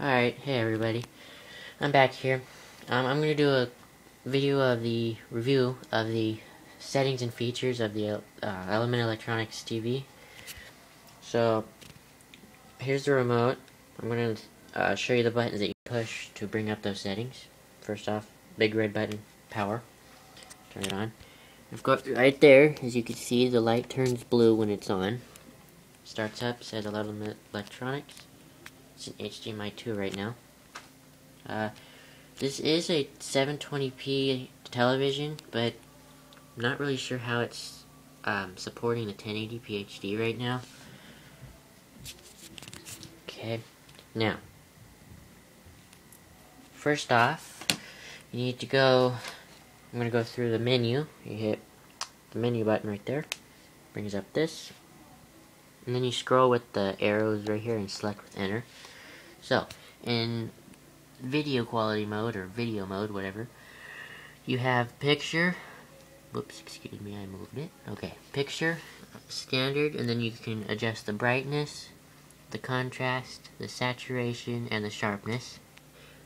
Alright, hey everybody. I'm back here. Um, I'm going to do a video of the review of the settings and features of the uh, Element Electronics TV. So, here's the remote. I'm going to uh, show you the buttons that you push to bring up those settings. First off, big red button, power. Turn it on. I've got right there, as you can see, the light turns blue when it's on. Starts up, says Element Electronics. It's an HDMI 2 right now. Uh, this is a 720p television, but I'm not really sure how it's um, supporting the 1080p HD right now. Okay, now, first off, you need to go, I'm going to go through the menu. You hit the menu button right there, brings up this, and then you scroll with the arrows right here and select with enter. So, in video quality mode, or video mode, whatever, you have picture, whoops, excuse me, I moved it, okay, picture, standard, and then you can adjust the brightness, the contrast, the saturation, and the sharpness.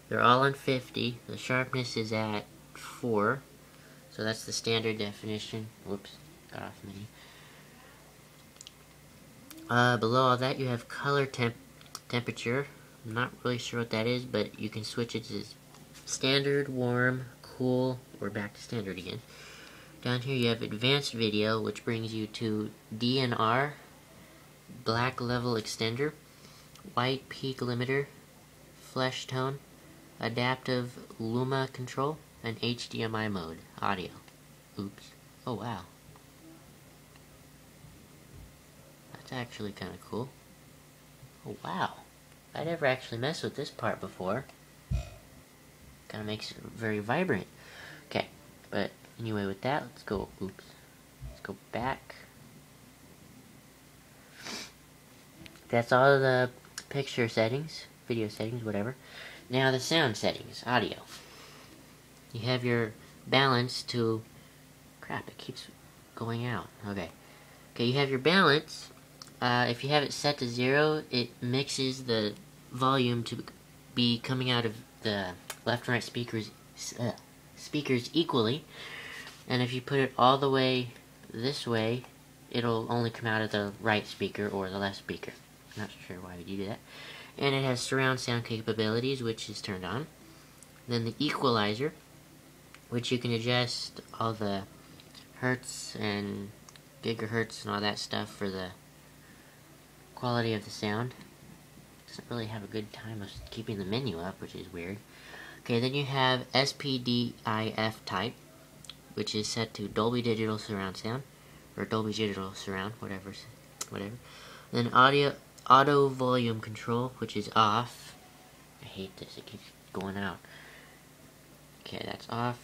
They're all on 50, the sharpness is at 4, so that's the standard definition, whoops, got off menu. Uh, below all that you have color temp temperature, I'm not really sure what that is, but you can switch it to standard, warm, cool, or back to standard again. Down here you have advanced video, which brings you to DNR, black level extender, white peak limiter, flesh tone, adaptive luma control, and HDMI mode, audio. Oops. Oh wow. Actually kind of cool. Oh wow. I never actually messed with this part before. Kind of makes it very vibrant. Okay, but anyway, with that, let's go. Oops. Let's go back. That's all the picture settings, video settings, whatever. Now the sound settings, audio. You have your balance to. Crap! It keeps going out. Okay. Okay, you have your balance uh, if you have it set to zero, it mixes the volume to be coming out of the left and right speakers uh, speakers equally. And if you put it all the way this way, it'll only come out of the right speaker or the left speaker. I'm not sure why you do that. And it has surround sound capabilities, which is turned on. Then the equalizer, which you can adjust all the hertz and gigahertz and all that stuff for the quality of the sound. Doesn't really have a good time of keeping the menu up, which is weird. Okay, then you have SPDIF type, which is set to Dolby Digital Surround Sound, or Dolby Digital Surround, whatever, whatever. Then audio auto volume control, which is off. I hate this; it keeps going out. Okay, that's off.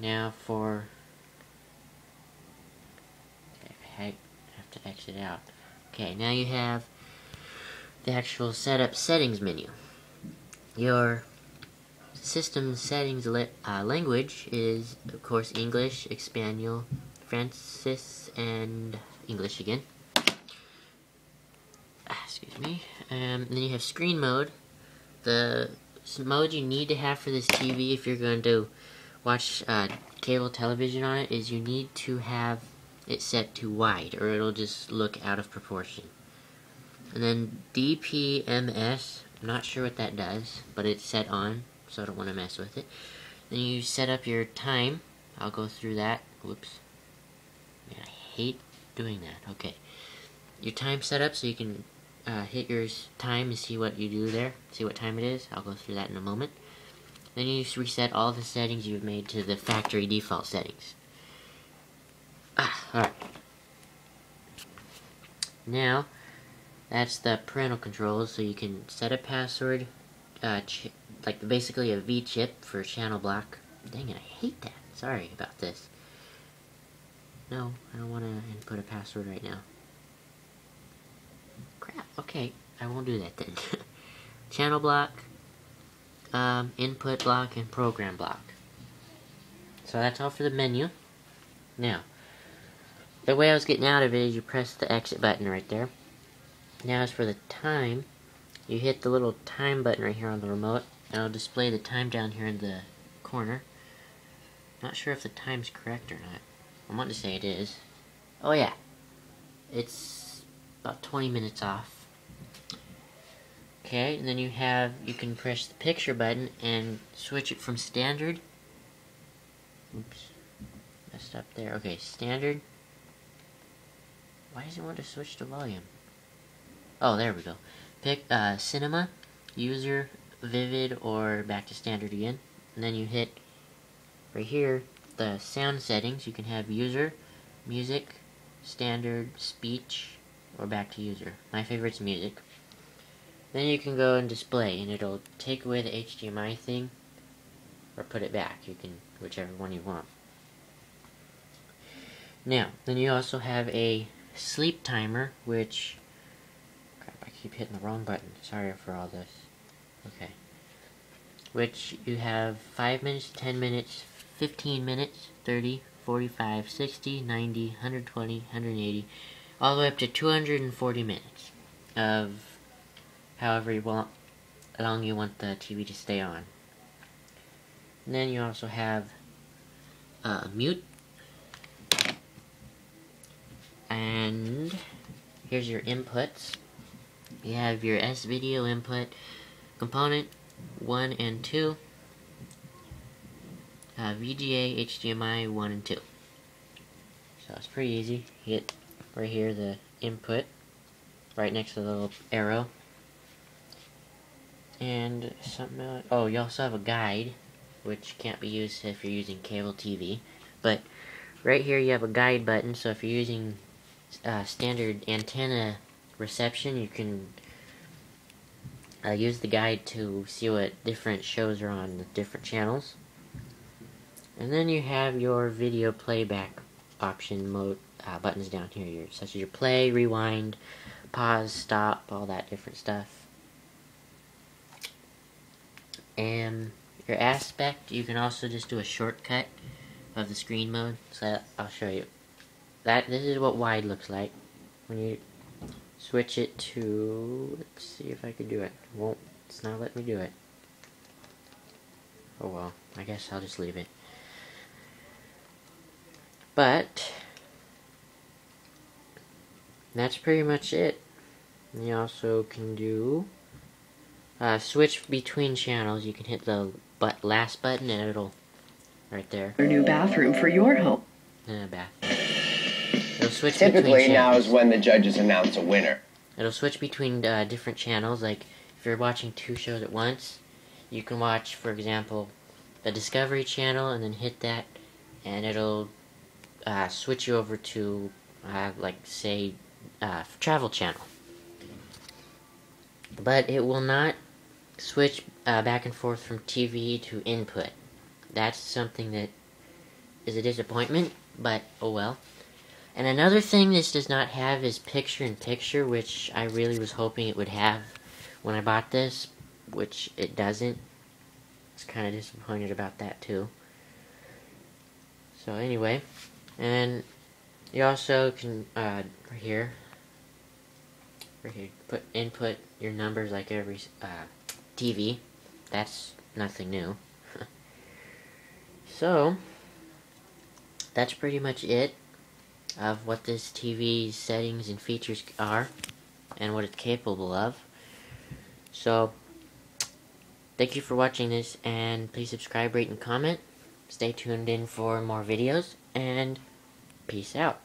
Now for I have to exit out. Okay, now you have the actual setup settings menu. Your system settings uh, language is, of course, English, Espanol, Francis, and English again. Ah, excuse me. Um, then you have screen mode. The mode you need to have for this TV if you're going to watch uh, cable television on it is you need to have it's set to wide or it'll just look out of proportion. And then DPMS, I'm not sure what that does, but it's set on, so I don't want to mess with it. Then you set up your time. I'll go through that. Whoops. Man, I hate doing that. Okay. Your time set up so you can uh, hit your time and see what you do there. See what time it is. I'll go through that in a moment. Then you reset all the settings you've made to the factory default settings. Ah, alright. Now, that's the parental controls, so you can set a password, uh, like basically a V-chip for channel block. Dang it, I hate that. Sorry about this. No, I don't want to input a password right now. Crap, okay, I won't do that then. channel block, um, input block, and program block. So that's all for the menu. Now, the way I was getting out of it is you press the exit button right there. Now as for the time, you hit the little time button right here on the remote, and it'll display the time down here in the corner. Not sure if the time's correct or not. I want to say it is. Oh yeah, it's about 20 minutes off. Okay, and then you have, you can press the picture button and switch it from standard. Oops, messed up there. Okay, standard. Why does it want to switch to volume? Oh, there we go. Pick uh, cinema, user, vivid, or back to standard again. And then you hit right here the sound settings. You can have user, music, standard, speech, or back to user. My favorite's music. Then you can go and display, and it'll take away the HDMI thing, or put it back. You can, whichever one you want. Now, then you also have a sleep timer, which, crap, I keep hitting the wrong button. Sorry for all this. Okay. Which you have 5 minutes, 10 minutes, 15 minutes, 30, 45, 60, 90, 120, 180, all the way up to 240 minutes of however you want, long you want the TV to stay on. And then you also have uh, mute. And here's your inputs. You have your S-video input, component 1 and 2, uh, VGA, HDMI 1 and 2. So it's pretty easy. You get right here the input, right next to the little arrow. And something else. Oh, you also have a guide, which can't be used if you're using cable TV. But right here you have a guide button, so if you're using uh, standard antenna reception, you can uh, use the guide to see what different shows are on the different channels. And then you have your video playback option mode uh, buttons down here, your, such as your play, rewind, pause, stop, all that different stuff. And your aspect, you can also just do a shortcut of the screen mode. So I'll show you. That this is what wide looks like when you switch it to. Let's see if I can do it. Won't. It's not let me do it. Oh well. I guess I'll just leave it. But that's pretty much it. You also can do uh, switch between channels. You can hit the but last button and it'll right there. A new bathroom for your home. A bathroom. It'll switch Typically, between now is when the judges announce a winner. It'll switch between uh, different channels. Like if you're watching two shows at once, you can watch, for example, the Discovery Channel, and then hit that, and it'll uh, switch you over to, uh, like, say, uh, Travel Channel. But it will not switch uh, back and forth from TV to input. That's something that is a disappointment, but oh well. And another thing this does not have is picture-in-picture, which I really was hoping it would have when I bought this, which it doesn't. I was kind of disappointed about that too. So anyway, and you also can, uh, right here, right here, put input your numbers like every uh, TV. That's nothing new. so, that's pretty much it of what this TV's settings and features are and what it's capable of. So, thank you for watching this and please subscribe, rate, and comment. Stay tuned in for more videos and peace out.